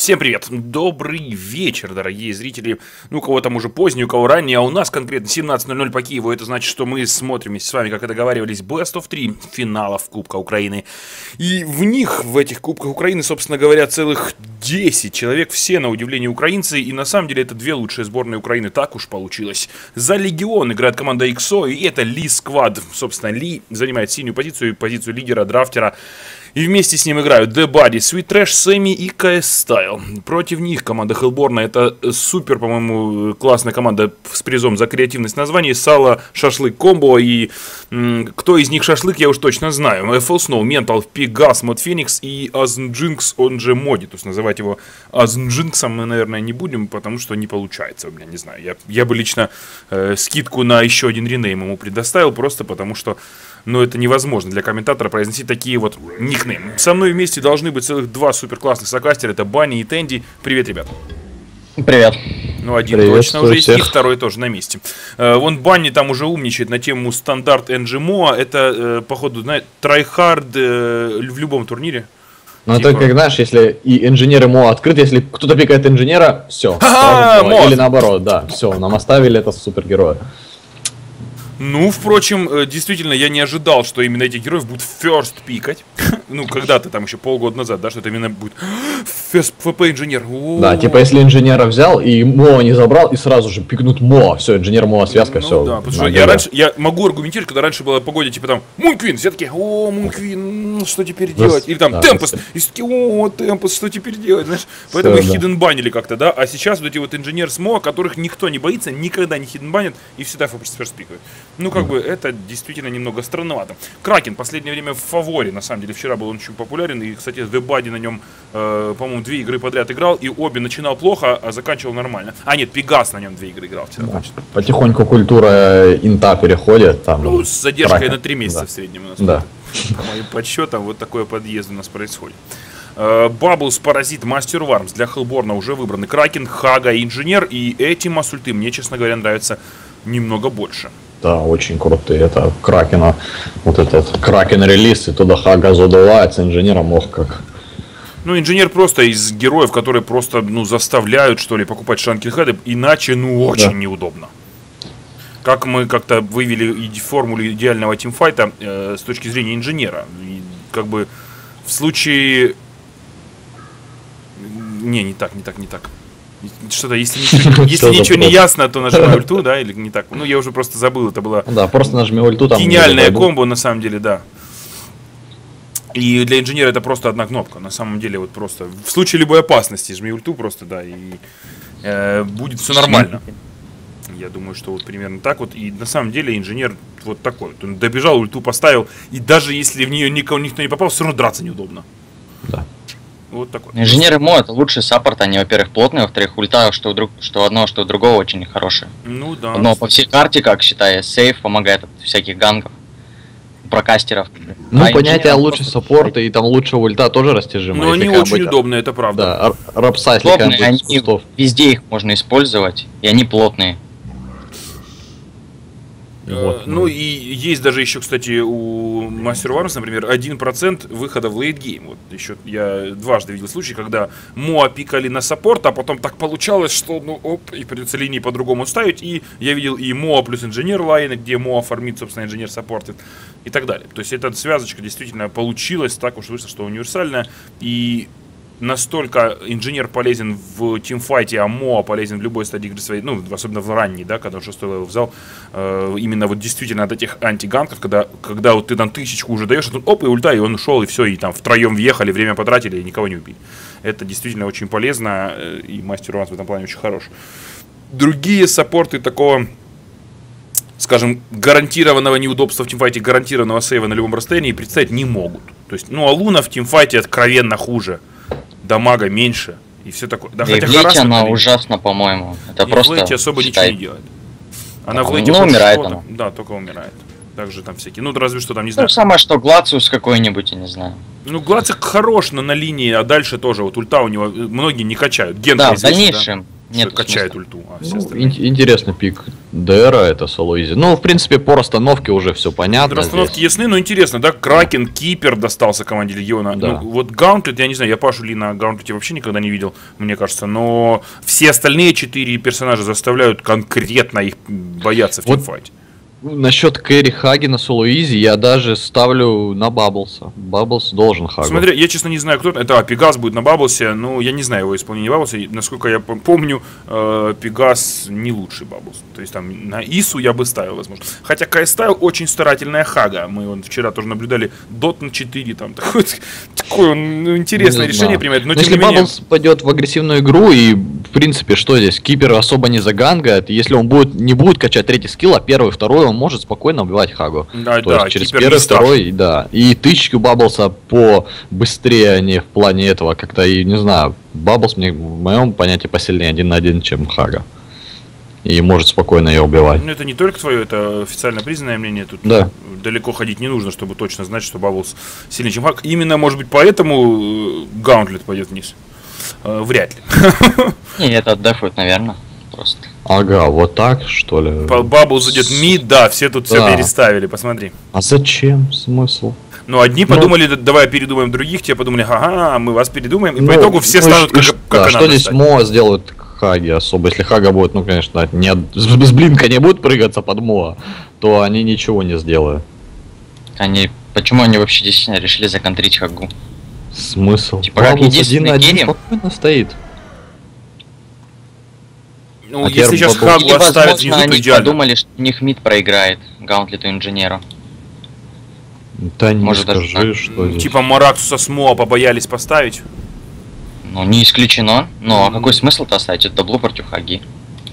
Всем привет! Добрый вечер, дорогие зрители. Ну, у кого там уже поздний, у кого ранний, а у нас конкретно 17.00 по Киеву. Это значит, что мы смотрим с вами, как и договаривались, Best of 3 финалов Кубка Украины. И в них, в этих Кубках Украины, собственно говоря, целых 10 человек. Все, на удивление, украинцы. И на самом деле это две лучшие сборные Украины. Так уж получилось. За Легион играет команда XO, и это Ли Сквад. Собственно, Ли занимает синюю позицию, позицию лидера, драфтера. И вместе с ним играют The Body, Sweet Trash, Сэмми и KS Style. Против них команда Хелборна это супер, по-моему, классная команда с призом за креативность названий. Сало, шашлык, комбо и м, кто из них шашлык, я уж точно знаю. FL Snow, Mental, Пегас, Мод Феникс и Азнджинкс, он же Моди. То есть называть его Азнджинксом мы, наверное, не будем, потому что не получается у меня, не знаю. Я, я бы лично э, скидку на еще один ренейм ему предоставил, просто потому что но это невозможно для комментатора произносить такие вот никнеймы. Со мной вместе должны быть целых два супер классных сокастера, это Банни и Тенди. Привет, ребят. Привет. Ну, один точно уже есть, и второй тоже на месте. Э, вон Банни там уже умничает на тему стандарт NGMO. Это, э, походу, знаете, tryhard э, в любом турнире. Ну, типа... это как, знаешь, если и инженер и MoA открыт, если кто-то пикает инженера, все. Или наоборот, да, все, нам оставили это супергероя. Ну, впрочем, э, действительно, я не ожидал, что именно этих героев будут first пикать. ну, когда-то там еще полгода назад, да, что это именно будет ФП инженер. Да, типа если инженера взял и МО не забрал, и сразу же пикнут МО. Все, инженер МО связка, ну, все. Да, потому что я раньше, я могу аргументировать, когда раньше было погоде, типа там, Мунквин, все такие, о, Мунквин, что теперь делать? Или там, Темпос, и все такие, о, Темпос, что теперь делать, знаешь? Поэтому их хиден банили как-то, да, а сейчас вот эти вот инженер с МО, которых никто не боится, никогда не хиден банят, и всегда first пикают. Ну, как бы, это действительно немного странновато. Кракен последнее время в фаворе, на самом деле. Вчера был он очень популярен. И, кстати, The Buddy на нем, э, по-моему, две игры подряд играл. И обе начинал плохо, а заканчивал нормально. А, нет, Пегас на нем две игры играл вчера. Да. Потихоньку культура инта переходит. Там, ну, с задержкой Кракен. на три месяца да. в среднем у нас. Да. По моим подсчетам, вот такой подъезд у нас происходит. Баблс, Паразит, Мастер Вармс для Хелборна уже выбраны. Кракен, Хага, Инженер. И эти масульты мне, честно говоря, нравятся немного больше. Да, очень крутые. Это Кракена, вот этот Кракен релиз, и туда Хага задувается, инженером мог как. Ну, инженер просто из героев, которые просто, ну, заставляют, что ли, покупать шанкинхеды, иначе, ну, очень да. неудобно. Как мы как-то вывели формулу идеального тимфайта э, с точки зрения инженера. И, как бы в случае... Не, не так, не так, не так. Что-то, если ничего, если ничего не ясно, то нажимай ульту, да, или не так. Ну, я уже просто забыл, это было... Да, просто нажми ульту там. Гениальная комбо, на самом деле, да. И для инженера это просто одна кнопка. На самом деле, вот просто в случае любой опасности жми ульту просто, да, и э, будет все нормально. Я думаю, что вот примерно так вот. И на самом деле инженер вот такой. Вот. Он добежал, ульту поставил, и даже если в нее никого никто не попал, все равно драться неудобно. Да. Вот такой. Инженеры МО это лучший саппорт, они, во-первых, плотные, во-вторых, ульта, что, друг, что одно, что другого очень хорошие. Ну да. Но по всей карте, как считаю, сейф помогает от всяких ганков, прокастеров. Ну, а понятие лучше саппорта и там лучше ульта тоже растяжимо. Ну, они очень быть, удобные, это правда. Да, рапса, если плотные, они, везде их можно использовать, и они плотные. Вот. Ну и есть даже еще, кстати, у Мастер Вармс, например, 1% выхода в лейтгейм. Вот еще я дважды видел случай, когда Моа пикали на саппорт, а потом так получалось, что ну оп, и придется линии по-другому ставить. И я видел и Моа плюс инженер лайны, где Моа фармит, собственно, инженер саппортит и так далее. То есть эта связочка действительно получилась, так уж вышло, что универсальная. И настолько инженер полезен в teamfight е, а MoA полезен в любой стадии игры своей, ну, особенно в ранней, да, когда он шестой level взял, э, именно вот действительно от этих антиганков, когда, когда вот ты там тысячку уже даешь, а тут оп, и ульта, и он ушел, и все, и там втроем въехали, время потратили, и никого не убили. Это действительно очень полезно, э, и Master of Arms в этом плане очень хорош. Другие саппорты такого скажем, гарантированного неудобства в тимфайте, гарантированного сейва на любом расстоянии представить не могут. То есть, ну, Алуна в тимфайте откровенно хуже дамага меньше и все такое. Да, и хотя в она ужасно, по-моему. Это и просто. В особо считай. ничего не делает. Она в лейте ну, умирает она. Да, только умирает. Также там всякие. Ну, разве что там, не знаю. Ну, самое что, Глациус какой-нибудь, я не знаю. Ну, Глациус хорош, но на линии, а дальше тоже, вот ульта у него, многие не качают. Ген да, в дальнейшем. Да? Нет, качает ульту. А ну, ин- интересный пик. ДР а это solo easy. Ну, в принципе, по расстановке уже все понятно. Расстановки здесь. ясны, но интересно, да? Кракен, Кипер достался команде Легиона. Да. Ну, вот Гаунтлет, я не знаю, я Пашу Ли на Гаунтлете вообще никогда не видел, мне кажется, но все остальные четыре персонажа заставляют конкретно их бояться в вот teamfight е. Насчет carry Хаги на solo easy я даже ставлю на Бабблса. Бабблс должен Хагу. Смотри, я честно не знаю, кто это. Пегас будет на Бабблсе. Ну, я не знаю его исполнение Бабблса. Насколько я помню, э, Пегас не лучший Бабблс. То есть там на Ису я бы ставил, возможно. Хотя Кай ставил очень старательная Хага. Мы вот вчера тоже наблюдали Дот на 4. Там такое, такое ну, интересное не решение принимает. Но, но если менее... Бабблс пойдет в агрессивную игру и, в принципе, что здесь? Кипер особо не загангает. Если он будет, не будет качать третий скилл, а первый, второй, он может спокойно убивать Хагу. Да, То да, есть через первый, второй, да. И тычки у Бабблса по быстрее они в плане этого как-то, и не знаю, Бабблс мне в моем понятии посильнее один на один, чем Хага. И может спокойно ее убивать. Ну это не только твое, это официально признанное мнение. Тут да. далеко ходить не нужно, чтобы точно знать, что Бабблс сильнее, чем Хаг. Именно, может быть, поэтому э, Гаунтлет пойдет вниз. Э, вряд ли. Не, это отдохнут, наверное, просто. Ага, вот так, что ли? Бабл зайдет мид, да, все тут да. все переставили, посмотри. А зачем смысл? Ну, одни ну, подумали, давай передумаем других, те подумали, ага, мы вас передумаем, и ну, по итогу все ну, станут как, как да, Что здесь стать. Моа сделают Хаги особо? Если Хага будет, ну, конечно, не, с блинка не будет прыгаться под Моа, то они ничего не сделают. Они, почему они вообще действительно решили законтрить Хагу? Смысл? Типа, как единственный один, один спокойно стоит. Ну, а если сейчас Хагу Или, оставят внизу, они идеально. подумали, что у них мид проиграет Гаунтлету Инженеру. Да не Может, скажи, даже, что здесь. Типа Мараксуса с Моа побоялись поставить? Ну, не исключено. Но а какой смысл-то оставить? Это табло против Хаги.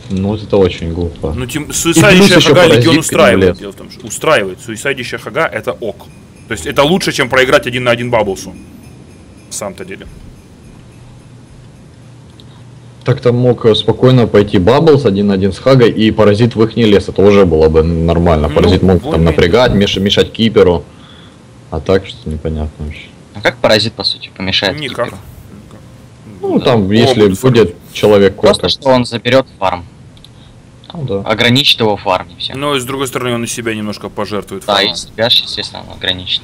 Ну, это очень глупо. Ну, тем, суисайдящая Хага Легион устраивает. Дело в том, что устраивает. Суисайдящая Хага это ок. То есть это лучше, чем проиграть один на один Бабблсу. В самом-то деле. Так-то мог спокойно пойти Бабблс один на один с Хагой и Паразит в их лес. Это уже было бы нормально. Паразит ну, мог там напрягать, меш, мешать Киперу. А так что непонятно вообще. А как Паразит, по сути, помешает Никак. Киперу? Ну, там, если будет человек Просто, что он заберет фарм. Ну, да. Ограничит его фарм, все. Но, и с другой стороны, он и себя немножко пожертвует Да, фармом. и себя, естественно, ограничит.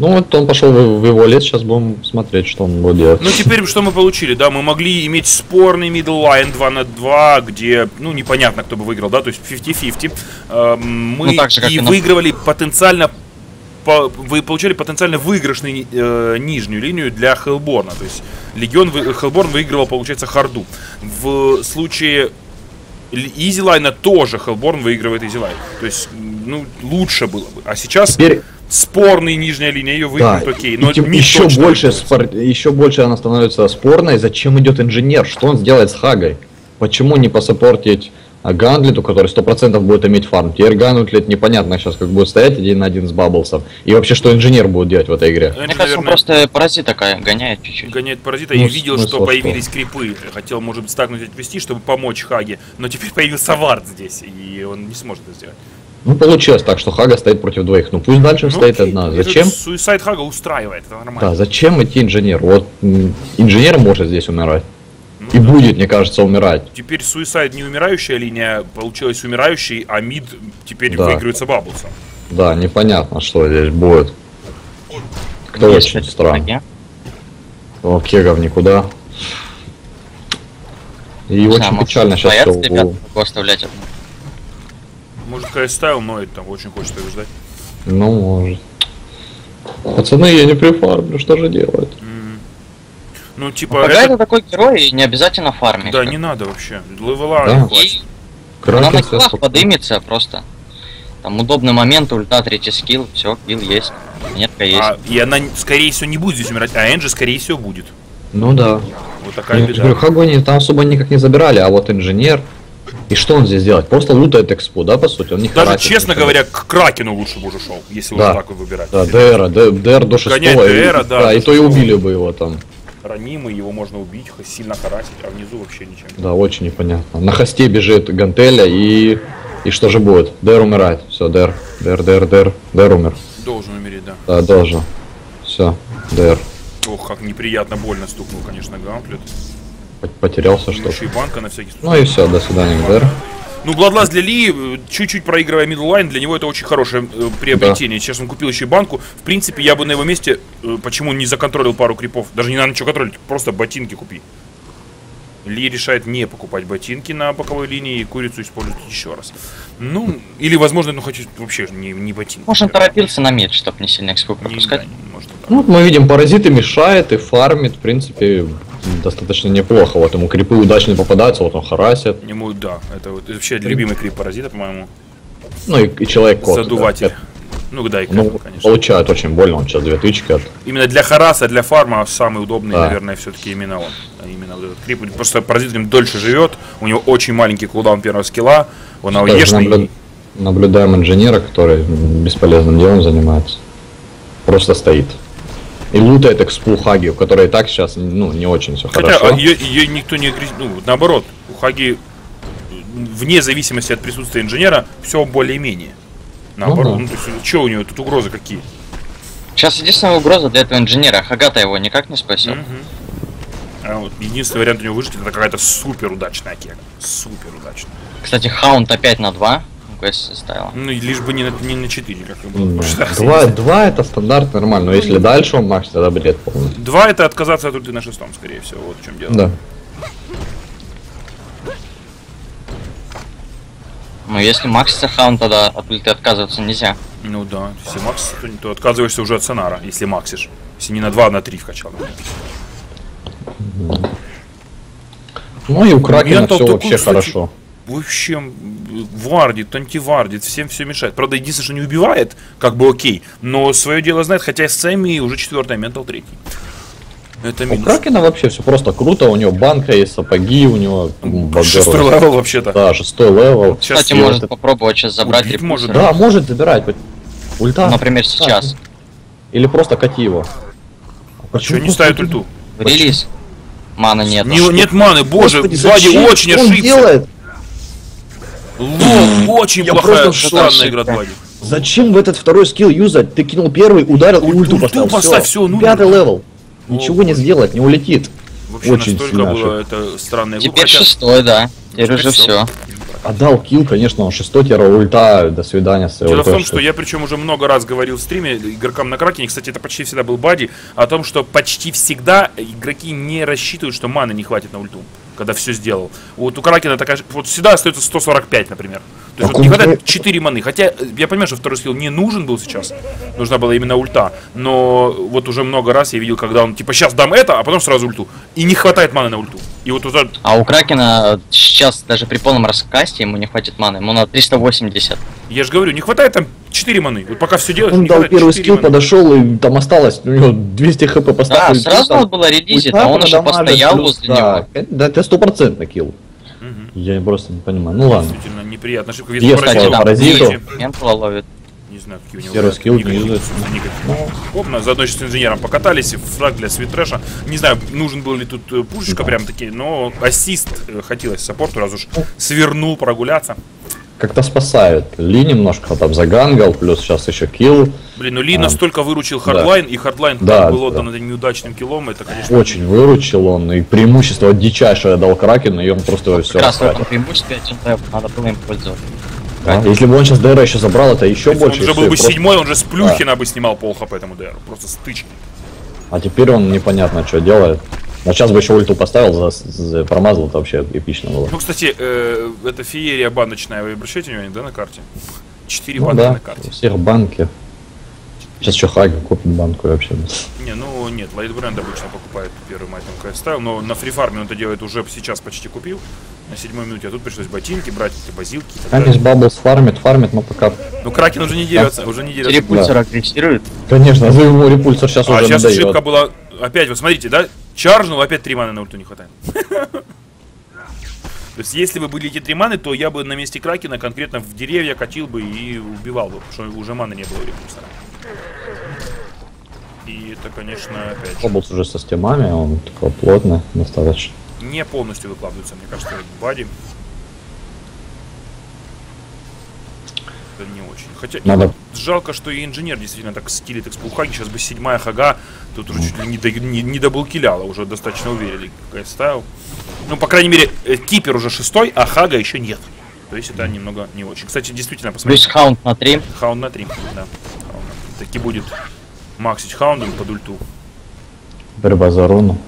Ну вот он пошел в, его лес, сейчас будем смотреть, что он будет делать. Ну теперь что мы получили, да, мы могли иметь спорный middle line 2 на 2, где, ну непонятно, кто бы выиграл, да, то есть 50-50. Эм, мы ну, же, и, и выигрывали потенциально по, вы получали потенциально выигрышную э, нижнюю линию для Хелборна. То есть Легион Хелборн выигрывал, получается, Харду. В случае Изилайна тоже Хелборн выигрывает Изилайн. То есть, ну, лучше было бы. А сейчас... Теперь спорной нижняя линия, ее выиграют, да. окей. Но тем, еще больше спор... еще больше она становится спорной. Зачем идет инженер? Что он сделает с Хагой? Почему не посопортить Гандлету, который сто процентов будет иметь фарм? Теперь Гандлет непонятно сейчас, как будет стоять один на один с Бабблсом. И вообще, что инженер будет делать в этой игре? Мне кажется, он просто паразита гоняет чуть-чуть. Гоняет паразита. Ну, Я видел, что, что появились крипы. Хотел, может быть, стакнуть отвести, чтобы помочь Хаге. Но теперь появился Вард здесь, и он не сможет это сделать. Ну, получилось так, что Хага стоит против двоих. Ну, пусть дальше ну, стоит окей. одна. Зачем? Суисайд Хага устраивает, это нормально. Да, зачем идти инженер? Вот инженер может здесь умирать. Ну, и да. будет, мне кажется, умирать. Теперь Суисайд не умирающая линия, получилась умирающей, а мид теперь да. выигрывается Бабблсом. Да, непонятно, что здесь будет. Кто Есть очень странно. О, Кегов никуда. И да, очень печально сейчас все... Ребят, оставлять одну. Может, КС ставил, но это там очень хочет его ждать. Ну, может. Пацаны, я не прифармлю, что же делать? Mm. Ну, типа... Ну, это... это такой герой, и не обязательно фармить. Да, не надо вообще. Левела да. хватит. И... Она на киллах подымется просто. Там удобный момент, ульта, третий скилл, все, килл есть. Нетка есть. А, и она, скорее всего, не будет здесь умирать, а Энджи, скорее всего, будет. Ну да. Вот такая беда. Говорю, Хагони там особо никак не забирали, а вот инженер, и что он здесь делает? Просто лутает экспу, да, по сути? Он не Даже, харатит, честно говоря, к Кракену лучше бы уже шел, если да. уже так выбирать. Да, ДР, ДР до шестого. ДР, да. Да, и то и убили бы его там. Ранимый, его можно убить, сильно харатить, а внизу вообще ничем. Да, очень непонятно. На хосте бежит Гантеля и... И что же будет? Дэр умирает. Все, Дэр. Дэр, Дэр, Дэр. Дэр умер. Должен умереть, да. Да, должен. Все, Дэр. Ох, как неприятно больно стукнул, конечно, Гаунтлет. Потерялся что-то. банка на всякий случай. Ну и все, до свидания, ГДР. Ну, Bloodlust для Ли, э, чуть-чуть проигрывая middle для него это очень хорошее э, приобретение. Да. Сейчас он купил еще и банку. В принципе, я бы на его месте, э, почему не законтролил пару крипов, даже не надо ничего контролить, просто ботинки купи. Ли решает не покупать ботинки на боковой линии и курицу использует еще раз. Ну, или, возможно, ну, хочу вообще не, не ботинки. Может, он торопился на мид, чтобы не сильно экспу пропускать? Не, да, не, может, да. Ну, мы видим, паразиты мешает и фармит, в принципе, достаточно неплохо. Вот ему крипы удачно попадаются, вот он харасит. Ему, да, это, вот, вообще любимый крип паразита, по-моему. Ну и, и человек-кот. Задуватель. Да. Ну да, и ну, конечно. Получает очень больно, он сейчас две тычки от... Именно для Хараса, для фарма самый удобный, да. наверное, все-таки именно он. А именно вот этот крип. Просто паразитом дольше живет, у него очень маленький кулдаун первого скилла, он ауешный. Наблю... Наблюдаем инженера, который бесполезным делом занимается. Просто стоит. И лутает экспу Хаги, у которой и так сейчас ну, не очень все Хотя, хорошо. Хотя ее, ее никто не агрессив... Ну, наоборот, у Хаги вне зависимости от присутствия инженера все более-менее. Наоборот, ну, ну то есть, что у него тут угрозы какие? Сейчас единственная угроза для этого инженера. Хагата его никак не спасет. Угу. А вот единственный вариант у него выжить это какая-то супер удачная кека. Супер удачная. Кстати, хаунт опять на 2 квест ставил. Ну, лишь бы не на, не на 4, как было. 2, 2 это стандарт нормально, но если дальше он макс, тогда бред полный. 2 это отказаться от ульты на шестом, скорее всего, вот в чем дело. Да. Ну, если максится хаун, тогда от ульты отказываться нельзя. Ну да, если максится, то, то отказываешься уже от сонара, если максишь. Если не на 2, а на 3 вкачал. Ну и у Кракена все вообще кстати, хорошо. Вообще вардит, антивардит, всем все мешает. Правда, единственное, что не убивает, как бы окей, но свое дело знает, хотя с Сэмми уже четвертый, ментал третий. Это минус. У Кракена вообще все просто круто, у него банка есть, сапоги, у него Шестой level вообще-то. Да, шестой level. Кстати, сейчас может это... попробовать сейчас забрать Убить может, да. да, может забирать. Ульта. Например, сейчас. Или просто кати его. А почему не ставит ульту? Релиз. Маны нет. Не, нет маны, боже, Господи, очень ошибся. делает? Лол, очень Я плохая, странная игра Влади. Зачем в этот второй скилл юзать? Ты кинул первый, ударил и ульту поставил. поставь, все, ну. Пятый level. Ничего не сделать, не улетит. Вообще Очень настолько сильно было это странное. Теперь шестой, да. Теперь уже все. Отдал килл, конечно, он шестой тера ульта, до свидания. Дело в том, что я причем уже много раз говорил в стриме игрокам на Кракене, кстати, это почти всегда был Бади, о том, что почти всегда игроки не рассчитывают, что маны не хватит на ульту когда все сделал. Вот у Кракена такая вот всегда остается 145, например. То есть вот не хватает 4 маны. Хотя э, я понимаю, что второй скилл не нужен был сейчас. Нужна была именно ульта. Но вот уже много раз я видел, когда он типа сейчас дам это, а потом сразу ульту. И не хватает маны на ульту. И вот уже... А у Кракена сейчас даже при полном раскасте ему не хватит маны. Ему на 380. Я же говорю, не хватает там 4 маны. Вот пока все делаешь, Он дал первый скилл, маны. подошел, и там осталось, у него 200 хп поставили. Да, сразу надо было редизить, а он уже постоял плюс, возле да, него. Да, это стопроцентно килл. Угу. Я просто не понимаю. Ну ладно. Действительно, неприятная ошибка. Есть, кстати, да, паразиту. ловит. Не знаю, какие у него Первый скилл не Опна, заодно с инженером покатались, фраг для свитрэша. Не знаю, нужен был ли тут э, пушечка да. прям таки, но ассист э, хотелось саппорту, раз уж свернул прогуляться как-то спасает. Ли немножко там загангал, плюс сейчас еще килл. Блин, ну Ли а, настолько выручил хардлайн, да. и хардлайн да, был да. отдан неудачным киллом, это, конечно... Очень выручил он, и преимущество дичайшее дал Кракен, и он просто все Как раз преимущество, надо было им пользоваться. Да? Если бы он сейчас ДР еще забрал, это еще больше. Он же был бы просто... седьмой, он же с плюхи на да. бы снимал пол хп этому ДР, просто стычки. А теперь он непонятно что делает. Но сейчас бы еще ульту поставил, за, за, промазал, это вообще эпично было. Ну, кстати, э, это феерия баночная, вы обращаете внимание, да, на карте? Четыре ну, банки да, на карте. У всех банки. Сейчас еще Хаги купит банку вообще. Не, ну нет, Lightbrand обычно покупает первым item ставил, но на фрифарме он это делает уже сейчас почти купил. На седьмой минуте, а тут пришлось ботинки брать, эти базилки. Камис Бабблс фармит, фармит, но пока... Ну Кракен уже не дерется, уже не дерется. Репульсор да. агрессирует? Конечно, за ему репульсор сейчас а, уже сейчас надоел. ошибка была, опять, вот смотрите, да, Чаржнул, опять три маны на ульту не хватает. То есть, если бы были эти три маны, то я бы на месте Кракена конкретно в деревья катил бы и убивал бы, потому что уже маны не было у рекрутера. И это, конечно, опять же... Уже со стемами, он такой плотный, достаточно. Не полностью выкладывается, мне кажется, бади. Это не очень. Хотя Надо... жалко, что и инженер действительно так скиллит экспулхаги. Сейчас бы седьмая хага, тут уже чуть ли не, до, не, не доблкиляла, уже достаточно уверили, какая ставил. Ну, по крайней мере, э, кипер уже шестой, а хага еще нет. То есть это немного не очень. Кстати, действительно, Плюс посмотрите. хаунд на 3. Хаунд на 3, да. Хаунд на три. Таки будет максить хаундом под ульту. Борьба за руну.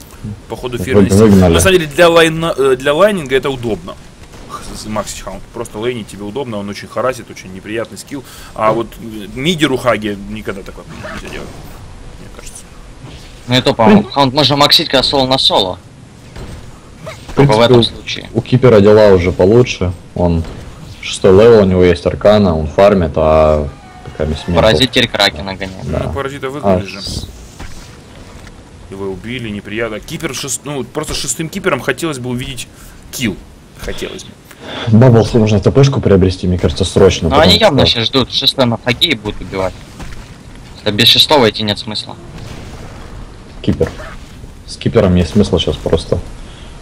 По ходу выгнали. На самом деле, для, лайна, э, для laning а это удобно. Х- Максить хаунд. Просто лейнить тебе удобно, он очень харасит, очень неприятный скилл. А вот э, мидеру Хаги никогда такого нельзя делать. Мне кажется. Ну и то, по-моему, хаунд можно максить, когда соло на соло. В Только в этом случае. У Кипера дела уже получше. Он шестой level, у него есть аркана, он фармит, а такая мисс Паразит теперь кракена гоняет. Да. Ну, паразита А, выгнали же. с- Его убили, неприятно. Кипер шест... ну, просто шестым кипером хотелось бы увидеть килл. Хотелось бы. Бабблсу нужно ТПшку приобрести, мне кажется, срочно. Но Ну, они явно сейчас ждут шестой на хаге и будут убивать. Да без шестого идти нет смысла. Кипер. С Кипером есть смысл сейчас просто.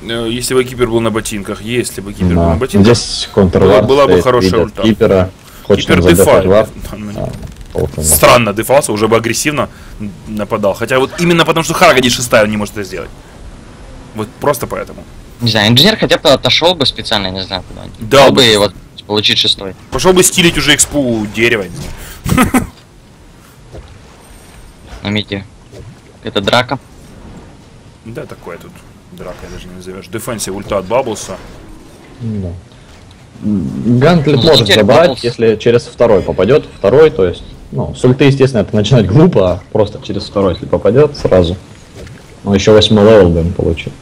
Э, Если бы кипер был на ботинках, если бы кипер был Да. на ботинках, Здесь контрвар Была- была бы хорошая ульта. Кипера. Хочет кипер ну, А, нет. Странно дефался, уже бы агрессивно нападал. Хотя вот именно потому, что Хага не шестая, он не может это сделать. Вот просто поэтому. Не знаю, инженер хотя бы отошел бы специально, не знаю куда. Дал бы. бы вот получить шестой. Пошел бы стилить уже экспу дерева. не знаю. На мите. Это драка. Да, такое тут драка даже не назовешь. Дефенсив ульта от Бабблса. Да. Гаунтлет Ну, может забрать, если через второй попадет. Второй, то есть, ну, с ульты, естественно, это начинать глупо, а просто через второй, если попадет, сразу. Ну, еще восьмой level бы он получил.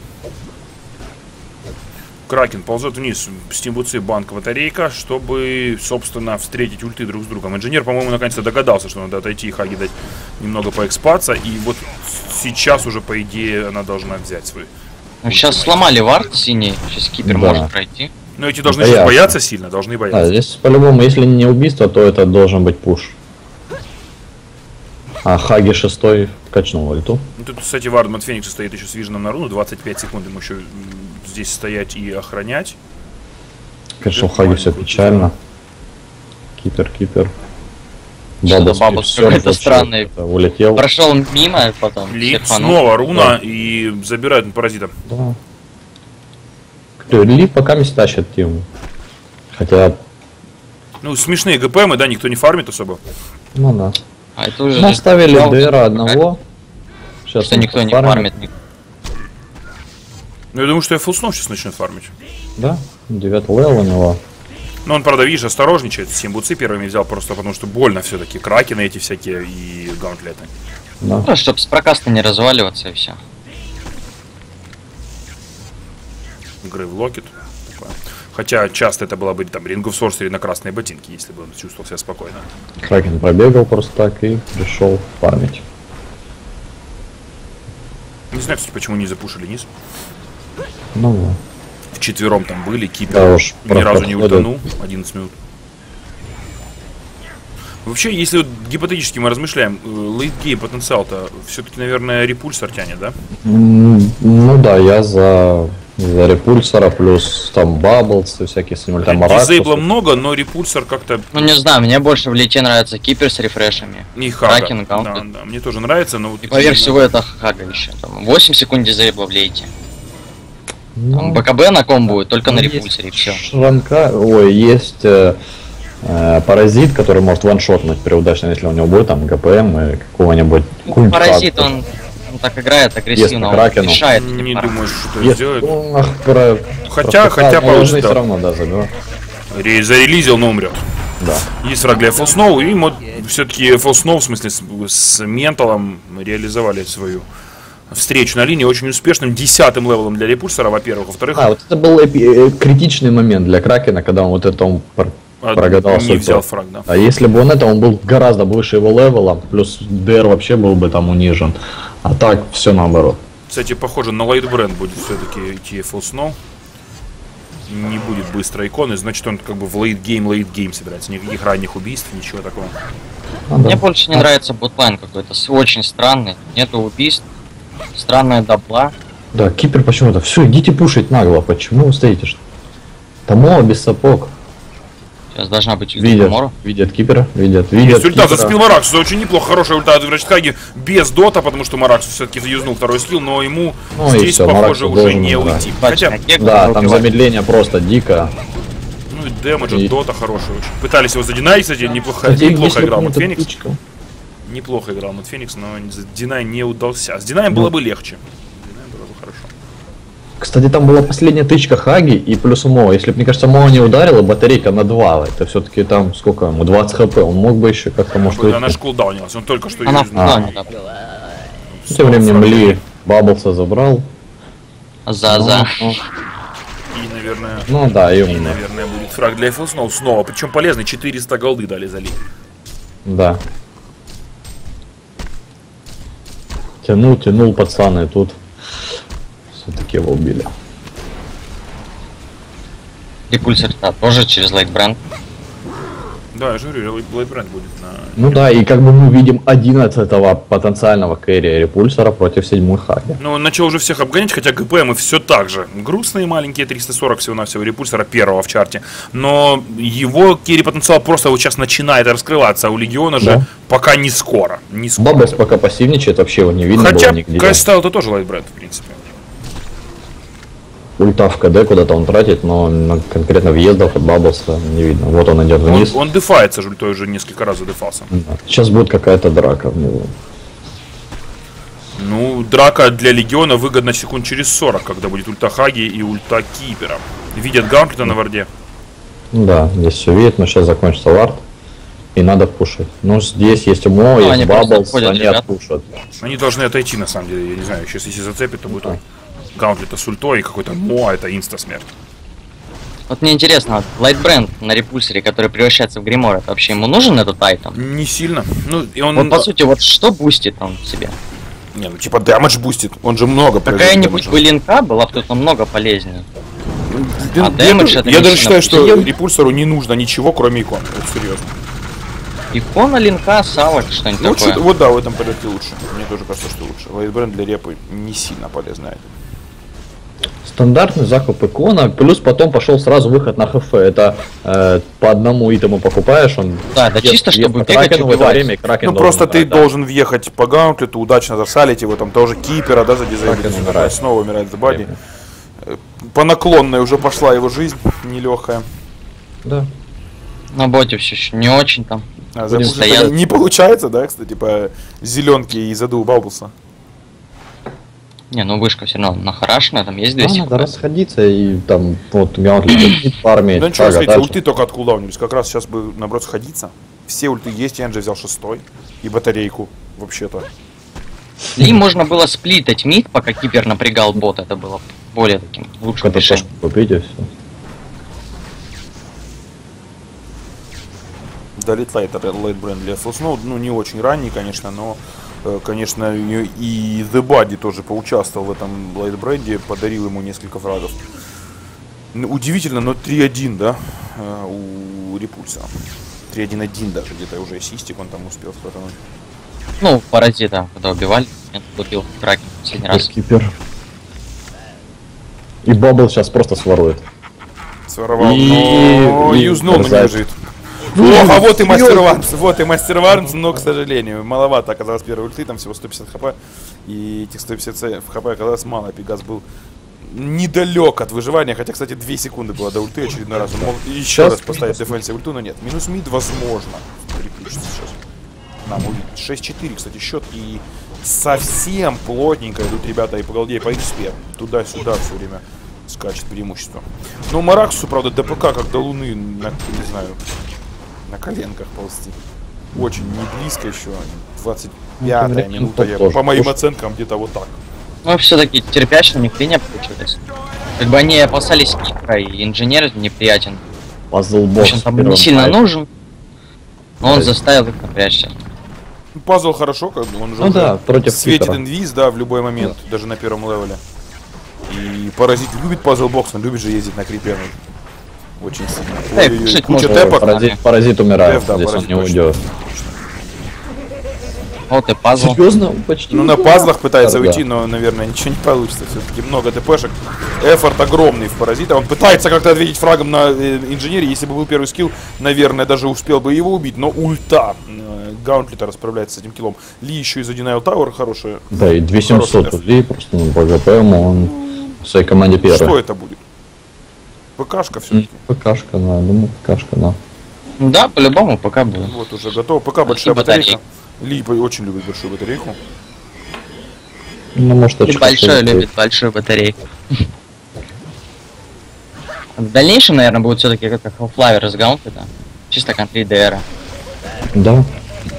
Кракен ползет вниз, steamboots ы, банк, батарейка, чтобы, собственно, встретить ульты друг с другом. Инженер, по-моему, наконец-то догадался, что надо отойти и Хаги дать немного поэкспаться. И вот сейчас уже, по идее, она должна взять свой. Ну, сейчас сломали вард синий, сейчас кипер Да. может пройти. Но эти должны бояться сильно, должны А, бояться. здесь по-любому, если не убийство, то это должен быть пуш. А Хаги шестой качнул ульту. Ну, Тут, кстати, Вард от Феникса стоит еще с виженом на руну, 25 секунд ему еще здесь стоять и охранять. Конечно, у Хаги все печально. Кипер, кипер. Что-то Бабус Бабус какой-то странный. это Улетел. Прошел мимо, потом Лип, стефанул. снова руна и забирают паразита. Да. Говорю, Ли пока не тащит тему. Хотя, Ну, смешные ГПМы, да, никто не фармит особо. ну да. А это уже... Баус, Дэра одного. Сейчас Что никто не фармит. Ну, я думаю, что я фулснов сейчас начнет фармить. Да, девятый левел у него. Но он, правда, видишь, осторожничает. Симбуцы первыми взял просто потому, что больно все-таки. Кракены эти всякие и гаунтлеты. Да. Просто, чтобы с прокаста не разваливаться и все. Игры в локет. Хотя часто это было бы там Ring of Sorcery на красные ботинки, если бы он чувствовал себя спокойно. Кракен пробегал просто так и пришел фармить. Не знаю, кстати, почему не запушили низ. Ну да. В четвером там были, Кипер Да уж, ни разу не утонул, 11 минут. Вообще, если вот гипотетически мы размышляем, лейтгейм потенциал-то все-таки, наверное, репульсор тянет, да? Ну да, я за репульсора, плюс там бабблс и всякие симультам Дизейбла много, но репульсор как-то Ну не знаю, мне больше в лите нравится кипер с рефрешами. не хага. Кракен, да, Гаунтлет. да, мне тоже нравится, но вот И поверх всего это хага еще. Там 8 секунд дизейбла в лейте. Там БКБ на ком будет, только на Ну, и все. Шранка, ой, есть э, э, паразит, который может ваншотнуть при удачном, если у него будет там ГПМ и какого-нибудь культ Паразит, он, он так играет агрессивно, он Кракену. решает эти не пары. думаю, что Если сделает. он, ах, про- Хотя- просто хотя да. все равно, да, забивать. Ре- Зарелизил, но умрет. Да. Есть враг для Full Snow, и вот все-таки Full Snow, в смысле, с, с менталом реализовали свою встречу на линии очень успешным десятым левелом для репульсора, во-первых. Во-вторых, А, вот это был э, критичный момент для Кракена, когда он вот это он пр- а, прогадал не взял фраг, да. А если бы он это, он был гораздо выше его левела, плюс ДР вообще был бы там унижен. А так все наоборот. Кстати, похоже, на Light Brand будет все-таки идти Full Snow. Не будет быстро иконы, значит он как бы в late game, late game собирается. Никаких ранних убийств, ничего такого. А, да. Мне больше не нравится ботлайн какой-то, очень странный. Нету убийств, странная дабла. Да, кипер почему-то. Все, идите пушить нагло. Почему вы стоите? ж? Тамо без сапог. Сейчас должна быть Видят, Мора. видят кипера, видят, видят. Есть ульта, кипера. зацепил Мараксуса, очень неплохо, хорошая ульта от Врачкаги без дота, потому что Мараксус все-таки заюзнул второй скилл, но ему Ну и здесь, всё, похоже, Мараксус уже не умирать. уйти. Хотя, Да, там замедление просто дико. ну, дэмэдж, и... дота хороший очень. Пытались его задинать, кстати, неплохо, кстати, неплохо играл Мод Феникс. Неплохо играл Мод Феникс, но Динай не удался. С Динаем было бы легче. Кстати, там была последняя тычка Хаги и плюс Мо. Если бы, мне кажется, Мо не ударила, батарейка на 2. Это все-таки там сколько ему? 20 хп. Он мог бы еще как-то, может быть... Она же кулдаунилась, он только что Она а. Тем временем Ли Бабблса забрал. За-за. Ну, ну. И, наверное... Ну да, и, и наверное, будет фраг для FL Snow снова. Причем полезный, 400 голды дали за Ли. Да. Тянул, тянул пацаны тут. Все-таки его убили. Репульсер да, тоже через Lightbrand. Да, я же говорю, Lightbrand будет на... Ну да, и как бы мы видим 11 потенциального carry Репульсера против 7 Хаги. Ну, он начал уже всех обгонять, хотя ГПМ и все так же. Грустные маленькие 340 всего-навсего Репульсера первого в чарте. Но его carry потенциал просто вот сейчас начинает раскрываться, а у Легиона же да. пока не скоро. Не скоро. Бабблс пока пассивничает, вообще его не видно Хотя Кайстайл это тоже Lightbrand, в принципе ульта в КД куда-то он тратит, но конкретно въездов от Бабблса не видно. Вот он идет вниз. Он, он дефается же ультой уже несколько раз задефался. Да. Сейчас будет какая-то драка в него. Ну, драка для Легиона выгодна секунд через 40, когда будет ульта Хаги и ульта Кипера. Видят Gauntlet'а на варде? Да, здесь все видят, но сейчас закончится вард. И надо пушить. Ну, здесь есть Умо, ну, есть Bubbles, они отпушат. Они должны отойти, на самом деле, я не знаю, сейчас если зацепит, то будет... Да Gauntlet'а с ультой и какой-то Мо, это инста-смерть. Вот мне интересно, Lightbrand на Repulsor'е, который превращается в Grimoire, это вообще ему нужен этот item? Не сильно. Ну, и он... Вот по сути, вот что бустит он себе? Не, ну типа damage бустит, он же много Какая-нибудь бы линка была бы тут намного полезнее. А damage это Я даже считаю, что Repulsor'у не нужно ничего, кроме икон. Вот серьезно. Икона, линка, савок, что-нибудь ну, такое. Вот да, в этом порядке лучше. Мне тоже кажется, что лучше. Lightbrand для репы не сильно полезный item. Стандартный закуп икона, плюс потом пошел сразу выход на ХФ. Это э, по одному item'у покупаешь, он... Да, да чисто, чтобы бегать в это время, Кракен Ну просто ты да. должен въехать по гаунтлету, удачно засалить его, там тоже кипера, да, задизайнить, снова умирает в бади. Э, по наклонной уже пошла его жизнь, нелегкая. Да. На боте все еще не очень там. А, не получается, да, кстати, по зеленке и заду Баблса. Не, ну вышка все равно нахарашена, там есть 200 да, надо расходиться и там вот Гаунтли по армии. Да ничего, смотрите, ульты только откулдаунились. Как раз сейчас бы наоборот сходиться. Все ульты есть, Энджи взял шестой и батарейку вообще-то. Ли можно было сплитать мид, пока кипер напрягал бот, это было более таким лучшим решением. Купить и все. Да, литлайтер, лейтбренд для Snow, ну не очень ранний, конечно, но конечно, и The Buddy тоже поучаствовал в этом Блайдбренде, подарил ему несколько фрагов. Удивительно, но 3-1, да, э, у Репульса. 3-1-1 даже, где-то уже ассистик он там успел схватануть. Ну, паразита, когда убивали, я убил кракен последний раз. Кипер. И Бабл сейчас просто сворует. Своровал, и... но юзнул, но не лежит. Ох, а вот и мастер Варнс, вот и мастер Варнс, но, к сожалению, маловато оказалось первой ульты, там всего 150 хп, и этих 150 хп оказалось мало, Пегас был недалек от выживания, хотя, кстати, 2 секунды было до ульты очередной раз, он мог еще раз поставить дефенсив ульту, но нет, минус мид возможно, переключится сейчас, нам увидеть, 6-4, кстати, счет, и совсем плотненько идут ребята и по голде, по XP, туда-сюда все время скачет преимущество. Но Мараксу, правда, ДПК как до луны, не знаю, на коленках ползти. Очень не близко еще. 25 ну, минута, я, по моим Уж... оценкам, где-то вот так. Ну, все-таки терпящим никто не получилось. Как бы они опасались Кипра, и инженер неприятен. Пазл босс. В общем, там не сильно найт. нужен. Но он заставил их напрячься. Ну, пазл хорошо, как бы он же ну, да, против светит Кипра. инвиз, да, в любой момент, да. даже на первом левеле. И Паразит любит пазл бокс, он любит же ездить на крипе. Очень сильно. Тэп, Ой, куча тэпок. Паразит, паразит умирает, Тэп, да, здесь паразит он не уйдет. Вот и пазл. Серьезно? Почти Ну, на пазлах пытается да, уйти, но, наверное, ничего не получится. Все-таки много ТПшек. Эфорт огромный в паразита. Он пытается как-то ответить фрагом на э, инженере. Если бы был первый скилл, наверное, даже успел бы его убить. Но ульта э, Гаунтлета расправляется с этим киллом. Ли еще и за Denial Tower хорошая. Да, и 2700 Ли просто ну, по ГПМ он в своей команде первый. Что это будет? ПКшка все-таки. ПКшка, да, думаю, ПКшка, да. Да, по-любому пока был. Вот уже готово. ПК большая батарейка. батарейка. Ли очень любит большую батарейку. Ну, может, И большой стоит. любит большую батарейку. В дальнейшем, наверное, будет все-таки как Half-Life разгаунты, да? Чисто контроль ДР. Да.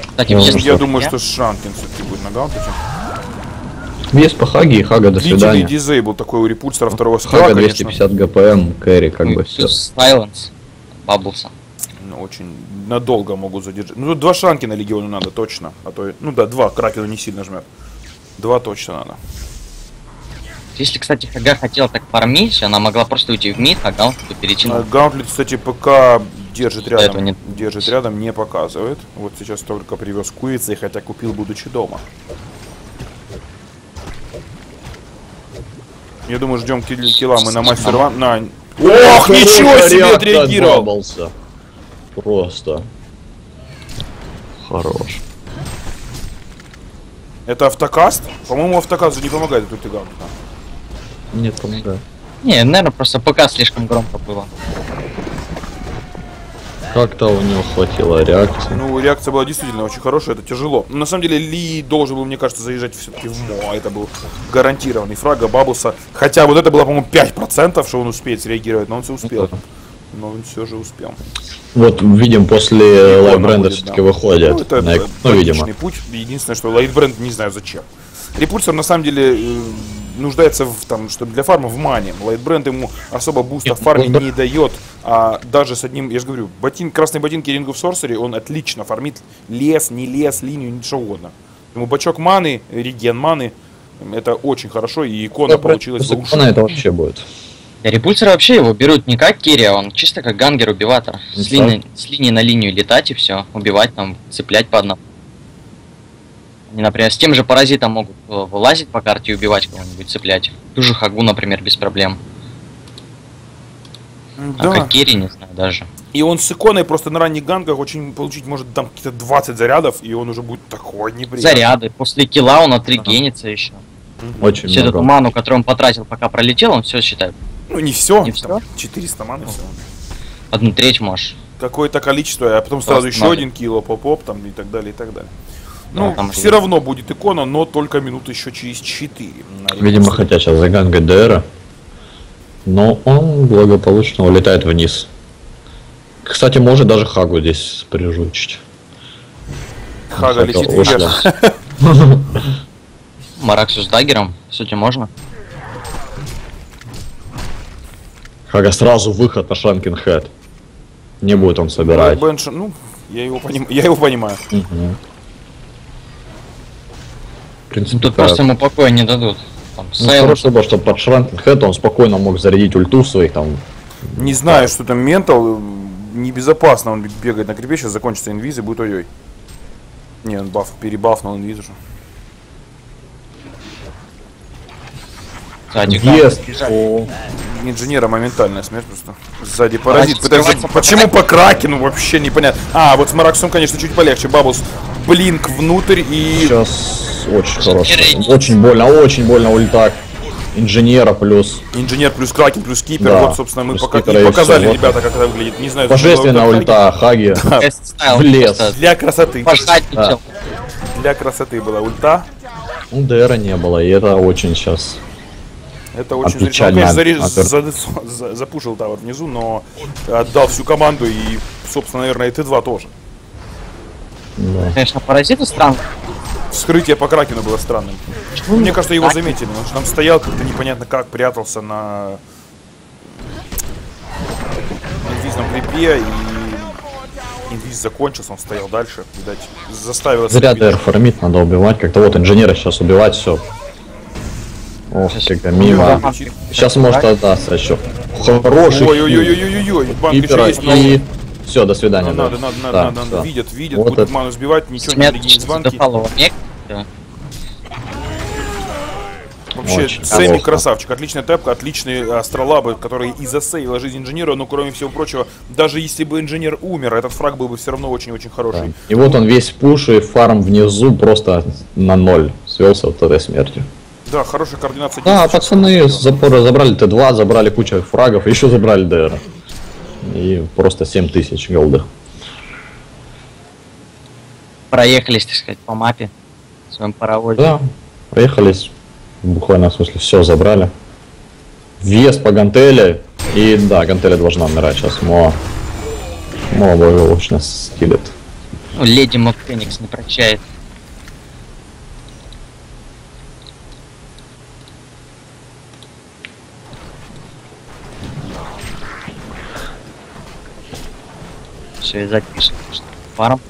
Кстати, Я столько думаю, я? что Шанкин все-таки будет на гаунтете. Есть по Хаге и Хага, до Длительный свидания. дизейбл такой у репульсера второго скилла, Хага конечно. 250 ГПМ, кэри, как Ну, бы все. Silence. Бабблса. Ну, очень надолго могут задержать. Ну, два Шанкина Легиону надо точно. А то, и- ну да, два Кракену не сильно жмет. Два точно надо. Если, кстати, Хага хотела так фармить, она могла просто уйти в мид, а гаунт бы перейти А на... Гаунтлет, кстати, пока держит рядом, не- держит рядом, не показывает. Вот сейчас только привез Куица, и хотя купил, будучи дома. Я думаю, ждем килл- килла мы на мастер Ван. На... Ох, ничего себе отреагировал! Просто. Хорош. Это автокаст? По-моему, автокаст же не помогает тут и Гаунтлета. Нет, помогает. Не, наверное, просто ПК слишком громко было. Как-то у него хватило реакции. Ну, реакция была действительно очень хорошая, это тяжело. Но на самом деле Ли должен был, мне кажется, заезжать все-таки в МО. Это был гарантированный фраг Бабуса. Хотя вот это было, по-моему, 5%, что он успеет среагировать, но он все успел. Ну Но он все же успел. Вот видим, после будет, все-таки да. выходят. Ну, это на ну, видимо. путь. Единственное, что Lightbrand не знаю зачем. Repulsor на самом деле э, нуждается в там, что для фарма в мане. Lightbrand ему особо буста в фарме Lightbrand- не дает. А даже с одним, я же говорю, бутин, красные ботинки Ring of Sorcery, он отлично фармит лес, не лес, линию, ничего угодно. Ему бачок маны, реген маны, это очень хорошо, и икона получилась После лучше. Кона это вообще будет. Репульсера вообще его берут не как Кири, а он чисто как гангер-убиватор. Ну, С линии, с линии на линию летать и все. Убивать там, цеплять по одному. Например, с тем же паразитом могут э, вылазить по карте и убивать кого-нибудь, цеплять. Ту же Хагу, например, без проблем. А Да. как Кири, не знаю даже. И он с иконой просто на ранних гангах очень получить может там какие-то 20 зарядов, и он уже будет такой неприятный. Заряды. После килла он отрегенится еще. Очень эту много. ману, которую он потратил, пока пролетел, он все считает. Ну не все, Не там 400 маны все. Одну треть можешь. Какое-то количество, а потом сразу Просто еще надо. один кило поп-поп там и так далее, и так далее. Ну, там все равно будет икона, но только минут еще через 4. Видимо, хотят сейчас загангать ДР. Но он благополучно улетает вниз. Кстати, может даже Хагу здесь прижучить. Хага летит вверх. Мараксу с даггером, сути, можно. Хага сразу выход на Шанкин Хэт. Не будет он собирать. Бенш, ну, я его, поним... я его понимаю. Мгм. Принципе, Ну, тут просто ему покоя не дадут. Там, Ну, Silence хорошо было, что под Шранкин Хэт он спокойно мог зарядить ульту своих там. Не знаю, что там ментал, небезопасно он бегает на крипе, сейчас закончится инвиз и будет ой-ой. Не, он баф, перебафнул инвиз уже. Сзади. Ест. бежать. О, Инженера моментальная смерть просто. Сзади паразит. Пытается... по Почему по кракену вообще непонятно. А, вот с Мараксом, конечно, чуть полегче. Бабус. Блинк внутрь и... сейчас очень хорошо. Очень больно, очень больно ульта. Инженера плюс. Инженер плюс кракен плюс кипер. Да, Вот, собственно, мы пока... кипера и показали, вот. ребята, как это выглядит. Не знаю, Божественная зачем ульта Хаги. Стайл, В лес. Для красоты. Да. Для красоты была ульта. Ну, ДР не было, и это очень сейчас. Это очень А зрительно. Он, конечно, печально. зарез- за- за- запушил тавер внизу, но отдал всю команду и, собственно, наверное, и Т2 тоже. Да. Конечно, паразиты странно. Вскрытие по кракену было странным. Почему Мне не кажется, его заметили. Он же там стоял как-то непонятно как, прятался на инвизном крипе, и инвиз закончился, он стоял дальше. Видать, заставил Зря. ДР фармит, надо убивать. Как-то вот инженера сейчас убивать, все. Ох, как мимо. Да. Сейчас может отдаться еще. Хороший. Ой-ой-ой-ой-ой-ой, банк еще есть, и... Все, до свидания. Надо, да. надо, надо, Да, надо, видят, видят, Вот будут ману сбивать, ничего не регенит банки. Да. Вообще, Очень Сэмми красавчик, отличная тэпка, отличные астролабы, которые и засейвила жизнь инженера, но кроме всего прочего, даже если бы инженер умер, этот фраг был бы все равно очень-очень хороший. И вот он весь пуш и фарм внизу просто на ноль свелся вот этой смертью. Да, хорошая координация Да, пацаны с запора забрали Т2, забрали кучу фрагов, еще забрали ДР. И просто 7000 голды. Проехались, так сказать, по мапе. В своем паровозе. Да, проехались, буквально в смысле все забрали. Вес по гантеле, и да, гантеля должна умирать сейчас, Моа. Моа благополучно скиллет. Ну, леди Макфеникс не прощает. Все, и запишем. Фарм.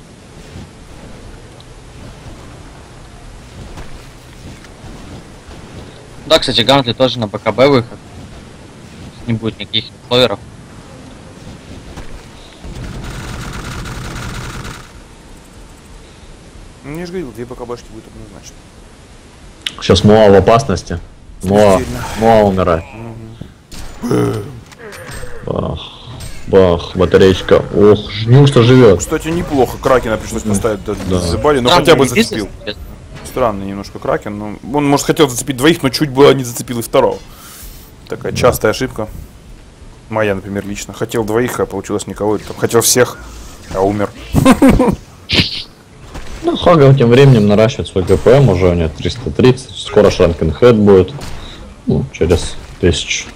Да, кстати, Гантли тоже на БКБ выход. Не будет никаких фловеров. Мне же говорил, две БКБшки будет однозначно. Сейчас Моа в опасности. Смертельно. Моа умирает. Бах, бах, батареечка. Ох, неужто живет. Кстати, неплохо. Кракена пришлось поставить даже Да. забали, но Странный хотя бы зацепил. честно. Странный немножко Кракен. но он, может, хотел зацепить двоих, но чуть было не зацепил и второго. Такая частая ошибка. Моя, например, лично. Хотел двоих, а получилось никого. Там Хотел всех, а умер. Ну, Хаган тем временем наращивает свой КПМ, уже у него 330, скоро Шранкен Хэт будет, ну, через тысячу.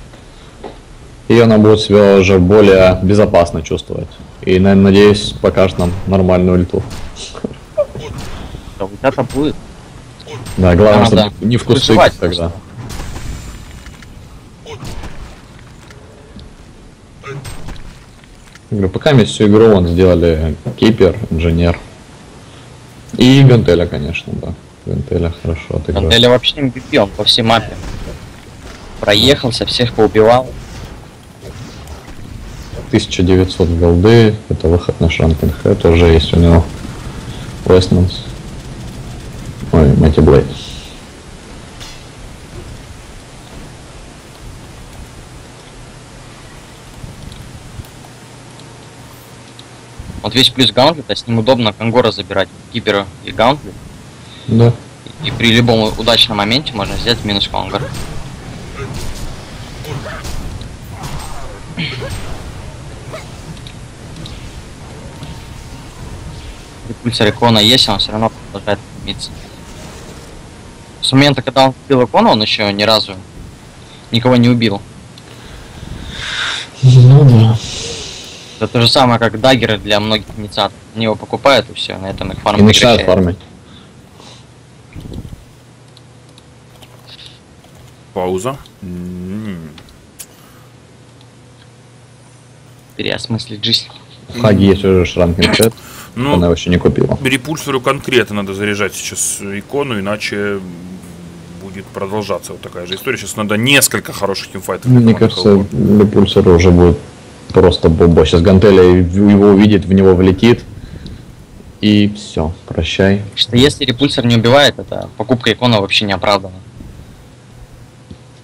И она будет себя уже более безопасно чувствовать. И, наверное, надеюсь, покажет нам нормальную ульту. Да, вот это будет. Да, главное, А, чтобы да. не в кусты тогда. Говорю, пока мы всю игру он сделали кипер, инженер. И Гантеля, конечно, да. Гантеля хорошо отыграл. Гантеля вообще MVP, он по всей мапе. Проехался, всех поубивал. 1900 голды, это выход на Шранкенхэ, тоже есть у него Вестманс. Ой, Мэтти Блейд. Вот весь плюс гаунтлета, с ним удобно Конгора забирать, Кипера и гаунтлет. Да. И при любом удачном моменте можно взять минус Конгор. Репульсор икона есть, он все равно продолжает стремиться. С момента, когда он убил икону, он еще ни разу никого не убил. Ну да. Это то же самое, как даггеры для многих инициаторов. Они его покупают и все, на этом их фарм И начинают фармить. Пауза. М. Переосмыслить жизнь. Хаги есть уже Шранкенхэ, она Ну, его еще не купила. репульсору конкретно надо заряжать сейчас икону, иначе будет продолжаться вот такая же история. Сейчас надо несколько хороших тимфайтов. Мне кажется. Лепульсер уже будет просто бомба. Сейчас Гантеля его увидит, в него влетит. И все, прощай. Что если репульсор не убивает, это покупка икона вообще не оправдана.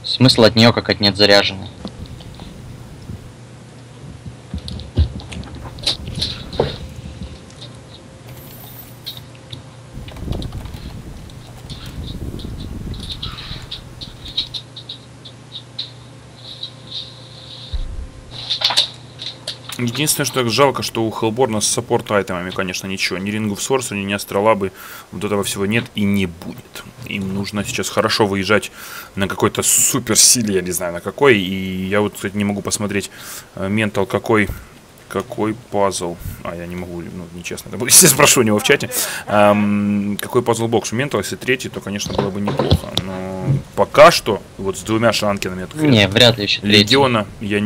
Смысл от нее как от нет заряженной. Единственное, что жалко, что у Хеллборна с support-item'ами, конечно, ничего. Ни Ring of Sorcery, ни Астролабы, вот этого всего нет и не будет. Им нужно сейчас хорошо выезжать на какой-то супер силе, я не знаю на какой. И я вот, кстати, не могу посмотреть э, ментал какой какой puzzle. А, я не могу, ну, нечестно. Если спрошу у него в чате. Эм, какой Puzzlebox у ментал, если третий, то, конечно, было бы неплохо. Но пока что, вот с двумя шанкинами от Не, вряд ли еще третий. Легиона я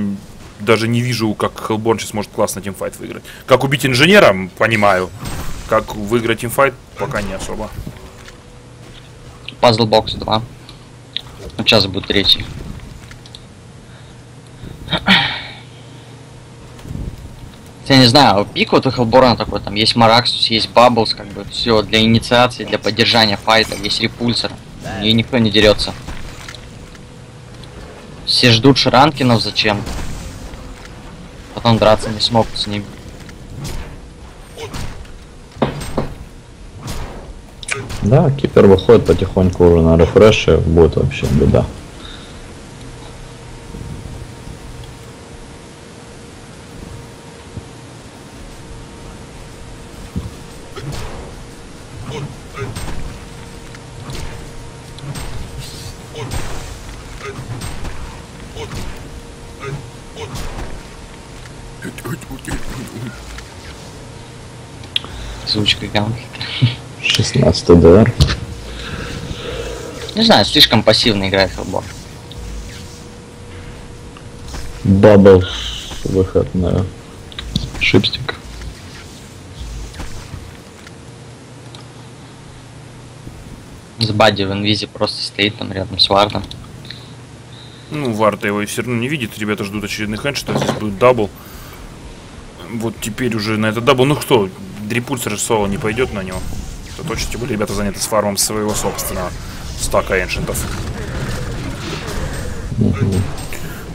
даже не вижу, как Хеллборн сейчас может классно teamfight выиграть. Как убить инженера, понимаю. Как выиграть teamfight, пока не особо. Puzzlebox 2. Ну, сейчас будет третий. Я не знаю, pick вот у Хеллборна такой, там есть Maraxus, есть Bubbles, как бы все для инициации, для поддержания fight'а, есть Repulsor. И никто не дерется. Все ждут Шранкинов зачем? Потом драться не смогут с ними. Да, кипер выходит потихоньку уже на рефреше, будет вообще беда. 16 ДР. Не знаю, слишком пассивно играет Хеллборн. Bubble выход на Sheepstick. С Бади в invis'е просто стоит там рядом с вардом. Ну, варда его все равно не видит. Ребята ждут очередных headshot'ов. Здесь будет double. Вот теперь уже на этот double. Ну кто? Dr. Repulsor же соло не пойдет на него. Это точно, тем более ребята заняты с фармом своего собственного стака ancient'ов.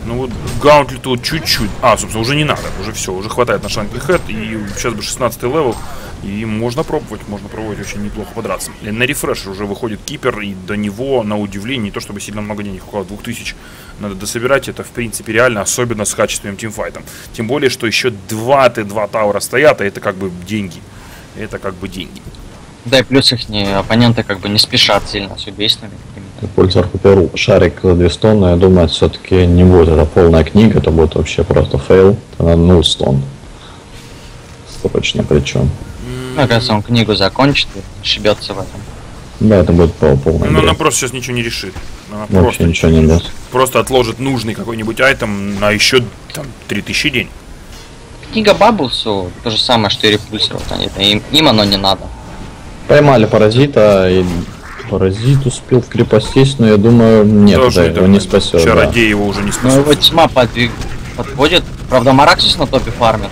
Ну вот Gauntlet'у чуть-чуть. А, собственно, уже не надо. Уже все, уже хватает на Shrunken Head. И сейчас бы 16 level. И можно пробовать, можно пробовать очень неплохо подраться. На refresh уже выходит кипер, и до него, на удивление, не то чтобы сильно много денег, около 2000 надо дособирать. Это, в принципе, реально, особенно с качественным тимфайтом. Тем более, что еще 2 Т2 Таура стоят, а это как бы деньги. Это как бы деньги. Да, и плюс их не, оппоненты как бы не спешат сильно с убийствами. какими-то. Пульсар купил шарик за 2 стон, но я думаю, все-таки не будет это полная книга, это будет вообще просто фейл. Это на 0 стон. Точно причем. Мне кажется, он книгу закончит и шибется в этом. Да, это будет пол- полная Но она бред. просто сейчас ничего не решит. Она Вообще просто, ничего не даст. просто отложит нужный какой-нибудь айтем на еще там 3000 день. Книга Бабблсу то же самое, что и Репульсер. Вот они, это им, им оно не надо. Поймали паразита, и паразит успел крепостись, но я думаю, нет, Должны да, его не спасет. да. Чародей его уже не Но его спасет. тьма подвиг... подводит. Правда, Мараксис на топе фармит.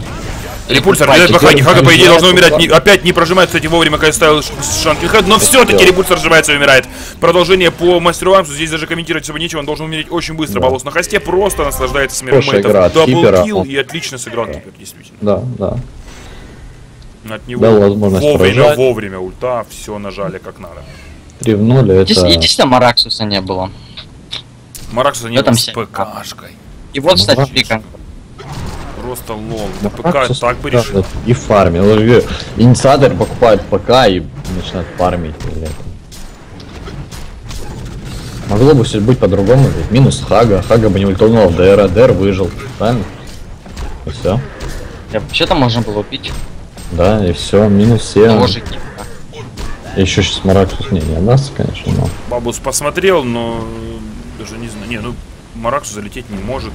Репульсор в Хага. Хага, по идее, должен умирать. Не- опять не прожимает, кстати, вовремя, когда ставил Шанкин Хэт. Но все-таки. Репульсор сжимается и умирает. Продолжение по мастеру Армсу. Здесь даже комментировать особо нечего. Он должен умереть очень быстро. Да. Балус на хосте. Просто наслаждается смертью мэйтов. Даблкил. И отлично сыграл Кипер, действительно. Да, да. От него Дал возможность вовремя, поражать. вовремя ульта. Все нажали как надо. 3 в 0 это... Единственное, единственное, Мараксуса не было. Маракса не этом с ПКшкой. И вот, кстати. Флика. Просто лол. На ПК Мараксус, так бы решил. И фармил. Инициатор покупает ПК и начинает фармить. блядь. Могло бы все быть по-другому. ведь Минус Хага. Хага бы не ультанул ДР, а ДР выжил. Правильно? И все. Я вообще-то можно было убить. Да, и все. Минус все. Кипра. Еще сейчас Мараксус не, не отдастся, конечно, но... Бабус посмотрел, но даже не знаю. Не, ну Мараксу залететь не может.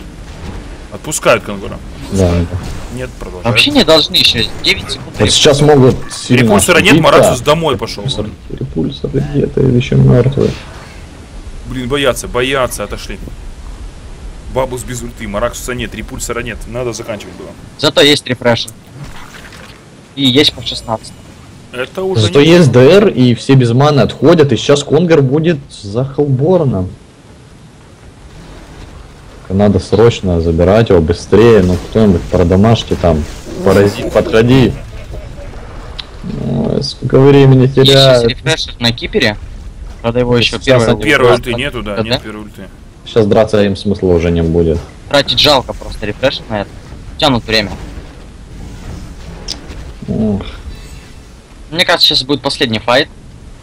Отпускают Кангура. Да, да. Нет, продолжают. Вообще не должны еще 9 секунд. Вот сейчас могут сильно Репульсора нет. Мараксус домой пошел. Репульсор, Репульсор где-то еще мертвый. Блин, боятся, боятся, отошли. Бабус без ульты, Мараксуса нет, репульсора нет. Надо заканчивать было. Зато есть рефреш. И есть по 16. Это уже Зато не... есть ДР, и все без маны отходят, и сейчас Конгар будет за Хелборном. Надо срочно забирать его быстрее, ну кто-нибудь продамажьте там. Паразит, подходи. Ой, сколько времени теряют. рефреш на Кипере. Правда, его еще первый... Да, ульты нету, да, да? нет первой ульты. Сейчас драться им смысла уже не будет. Тратить жалко просто рефреш на это. Тянут время. Мне кажется, сейчас будет последний файт.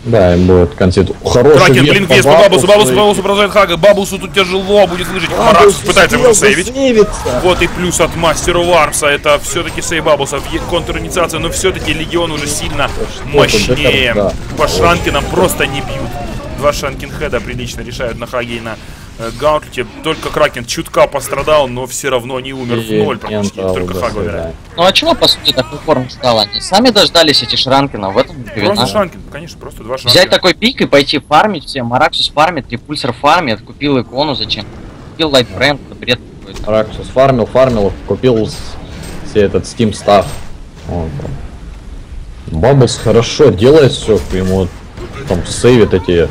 Да, им будет концерт. Хороший Кракен, блин, по вес по Бабусу, Бабусу, Бабусу продолжает Хага. Бабусу тут тяжело будет выжить. Мараксус пытается его засейвиться. Вот и плюс от Мастеру Вармса. Это все-таки сейв Бабуса. Контр-инициация, но все-таки Легион уже сильно мощнее. По Шранкинам просто не бьют. Два Шранкин Хеда прилично решают на Хаге и на э, Гаунтлете. Только Кракен чутка пострадал, но все равно не умер в ноль практически. Только умирает. досыграет. Ну а чего, по сути, такой форм стал? Они сами дождались эти Шранкина, в этом Просто. Шранкин, конечно, просто два Шранкина. Взять такой пик и пойти фармить все. Мараксус фармит, Репульсер фармит, купил икону зачем? Купил Brand, это бред какой-то. Раксус фармил, фармил, купил все этот Steam став. Бабус хорошо делает все, ему там сейвит эти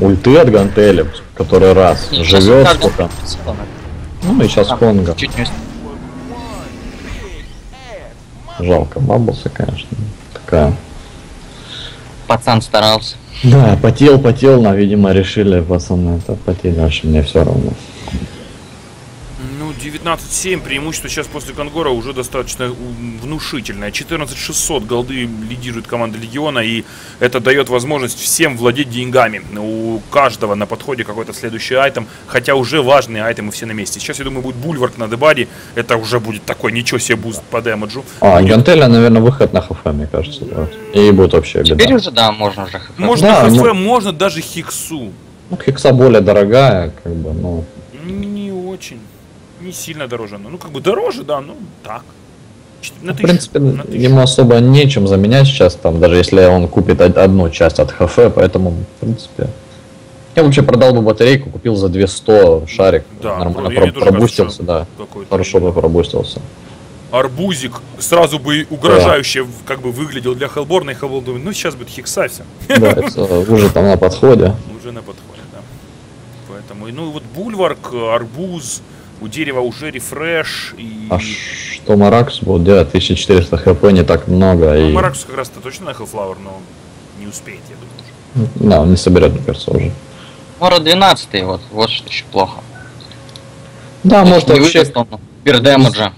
ульты от гантели, который раз сейчас живет долго Ну и сейчас Там. Чуть. Жалко Бабуса, конечно. Такая. Пацан старался. Да, потел, потел, но, видимо, решили, пацаны, это потеть дальше мне все равно. Ну, 19-7, преимущество сейчас после Конгора уже достаточно внушительное. 14-600 gold'ы лидирует команда Легиона, и это дает возможность всем владеть деньгами. У каждого на подходе какой-то следующий item, хотя уже важные item'ы все на месте. Сейчас, я думаю, будет Bulwark на дебаде, это уже будет такой, ничего себе буст по дэмэджу. А, Гантеля, наверное, выход на ХФ, мне кажется. да. И будет вообще Теперь беда. уже, да, можно уже хп. Можно Да, ХФ, ну- можно даже Хиксу. Ну, Хикса более дорогая, как бы, ну... Не очень. Не сильно дороже. Ну, как бы дороже, да, ну, так. На В принципе, на тысячу. ему особо нечем заменять сейчас, там, даже если он купит од- одну часть от ХФ, поэтому, в принципе... Я вообще продал бы батарейку, купил за 200 шарик, Да, нормально мне про- кажется, пробустился, да. Хорошо бы пробустился. Арбузик сразу бы угрожающе в- как бы выглядел для Хелборна, и Хелборн думает, ну сейчас будет Хикса все. Да, это уже там на подходе. Уже на подходе, да. Поэтому, ну вот бульварк, арбуз, у дерева уже рефреш, и... А что Маракс будет делать? 1400 хп не так много. Ну, И... Маракус как раз-то точно на Hellflower, но не успеет, я думаю. уже. Да, он не соберет, мне кажется, уже. Мора 12 вот, вот что еще плохо. Да, может не вообще пердэмэджа.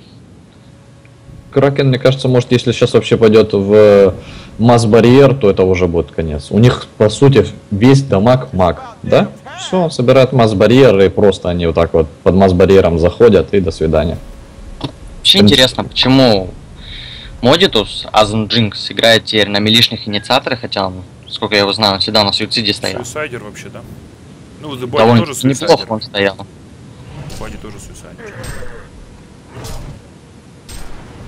Кракен, мне кажется, может, если сейчас вообще пойдет в масс-барьер, то это уже будет конец. У них, по сути, весь дамаг маг, да? Все, собирают масс-барьер, и просто они вот так вот под масс-барьером заходят, и до свидания. Вообще Конечно. интересно, почему Модитус, Азен Джинкс, играет теперь на милишных инициаторах, хотя он, сколько я его знаю, он всегда на суициде стоял. Suicider вообще, да. Ну, The Body Довольно тоже неплохо suicider. он стоял. Бади тоже suicider.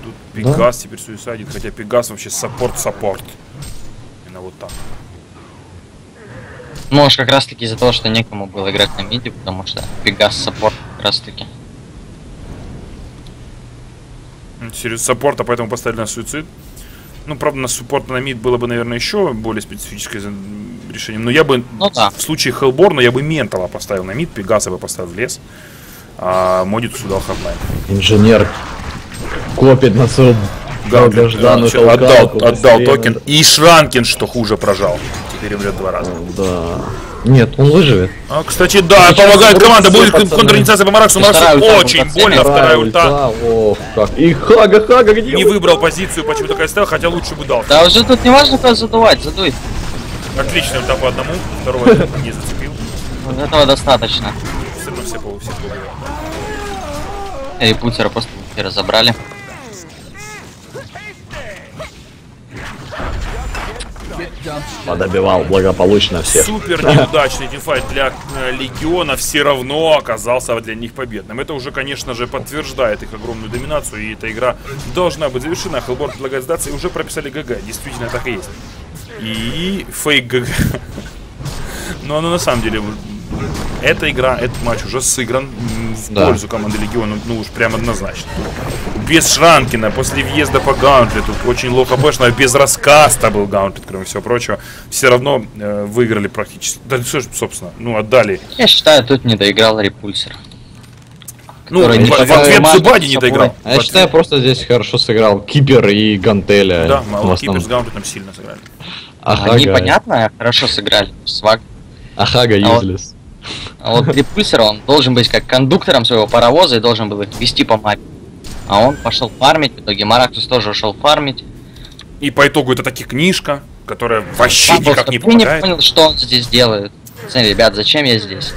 Тут Да. Пегас теперь suicide'ит, хотя Пегас вообще support-support. Именно вот так. Может, как раз таки из-за того, что некому было играть на mid'е, потому что Пегас support как раз таки. Серьезно, support'а, поэтому поставили на суицид. Ну, правда, на суппорт на мид было бы, наверное, еще более специфическое решение. Но я бы Ну да. в случае Хелборна я бы Ментала поставил на мид, Пегаса бы поставил в лес. А Модитусу дал хардлайн. Инженер копит на свою долгожданную Всё, отдал, отдал токен. И Шранкин, что хуже, прожал. Теперь умрет два раза. Да. Нет, он выживет. А, кстати, да, Сейчас помогает команда. все, Будет пацаны. контринициация по Мараксу. Мараксу очень больно. Вторая ульта. Ох, как. И Хага, Хага, где Не выбрал позицию, почему такая стоял, хотя лучше бы дал. Да уже тут не важно, куда задувать, задуй. Отличная ульта по одному, второго не зацепил. Вот Этого достаточно. Все равно все по все побывали. Репутера просто разобрали. Подобивал благополучно всех. Супер неудачный тимфайт для э, Легиона все равно оказался для них победным. Это уже, конечно же, подтверждает их огромную доминацию, и эта игра должна быть завершена. Хелборн предлагает сдаться, и уже прописали GG. Действительно, так и есть. И фейк GG. Но оно на самом деле... Эта игра, этот матч уже сыгран в Да. пользу команды Легиона, ну уж прям однозначно. Без Shrunken а, после въезда по Гаунтлету, очень лоу без раскаста был Гаунтлет, кроме всего прочего, все равно э, выиграли практически. Да, ж, собственно, ну, отдали. Я считаю, тут не доиграл Репульсер. Ну, в, не в ответ с не доиграл. А я считаю, просто здесь хорошо сыграл Кипер и Гантеля. Да, мало. Кипер с Гаунтлетом сильно сыграли. Ахага, Они, понятно, хорошо сыграли. Сваг. Ахага А вот- юзлес. А вот Репульсер, он должен быть как кондуктором своего паровоза и должен был вести по мапе. А он пошел фармить, в итоге Марактус тоже ушел фармить. И по итогу это таки книжка, которая вообще Папа никак не вообще не помогает. понял, что он здесь делает. Смотри, ребят, зачем я здесь?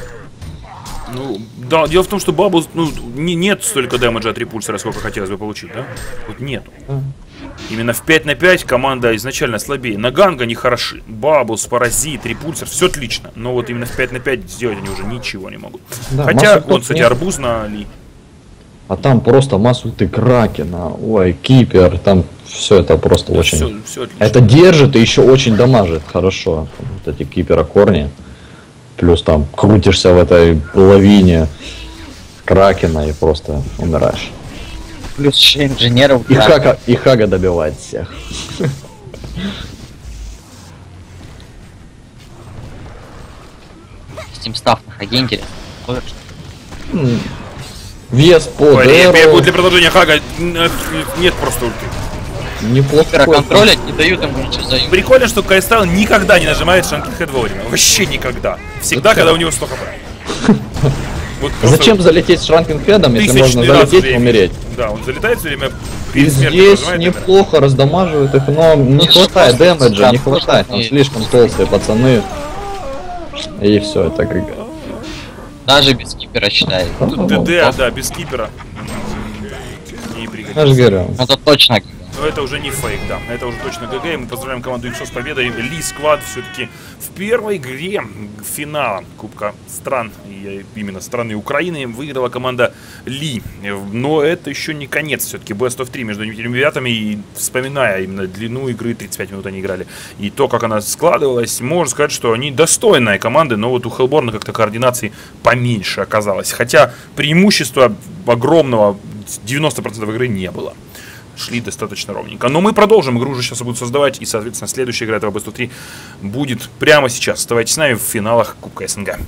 Ну, да, дело в том, что Бабус, ну, не, нет столько дэмэджа от репульсера, сколько хотелось бы получить, да? Вот нету. Именно в 5 на 5 команда изначально слабее. На Ганга не хороши. Бабус, Паразит, Репульсер, все отлично. Но вот именно в 5 на 5 сделать они уже ничего не могут. Да, Хотя, массу он, кстати, нет. арбуз на Ли. А там просто массу ты Кракена, ой, Кипер, там все это просто очень... Все, все отлично. Это держит и еще очень дамажит, хорошо. Вот эти Кипера корни. Плюс там крутишься в этой лавине Кракена и просто умираешь. Плюс еще инженеров. И, да. Хага, и Хага добивает всех. Steam став на хаге интересно. Вес по Дэру. будет для продолжения Хага э, нет просто ульты. Неплохо. контролят, не дают ему ничего за Прикольно, что Кайстайл никогда не нажимает Шанкерхед вовремя. Вообще никогда. Всегда, когда у него 100 хп. Вот Зачем залететь с Шранкенхедом, если можно залететь и умереть? Да, он залетает все время и здесь неплохо раздамаживают их, но не хватает дэмэджа, не хватает, там слишком толстые пацаны. И все, это ГГ. Даже без кипера считает. ДД, да, без кипера. Не пригодится. Это точно но это уже не фейк, да. Это уже точно ГГ. И мы поздравляем команду XO с победой. Ли Сквад все-таки в первой игре финала Кубка стран, и именно страны Украины, выиграла команда Ли. Но это еще не конец. Все-таки Best of 3 между этими ребятами. И вспоминая именно длину игры, 35 минут они играли, и то, как она складывалась, можно сказать, что они достойная команда, но вот у Хелборна как-то координации поменьше оказалось. Хотя преимущества огромного 90% игры не было шли достаточно ровненько. Но мы продолжим. Игру уже сейчас будут создавать. И, соответственно, следующая игра этого Best 3 будет прямо сейчас. Оставайтесь с нами в финалах Кубка СНГ.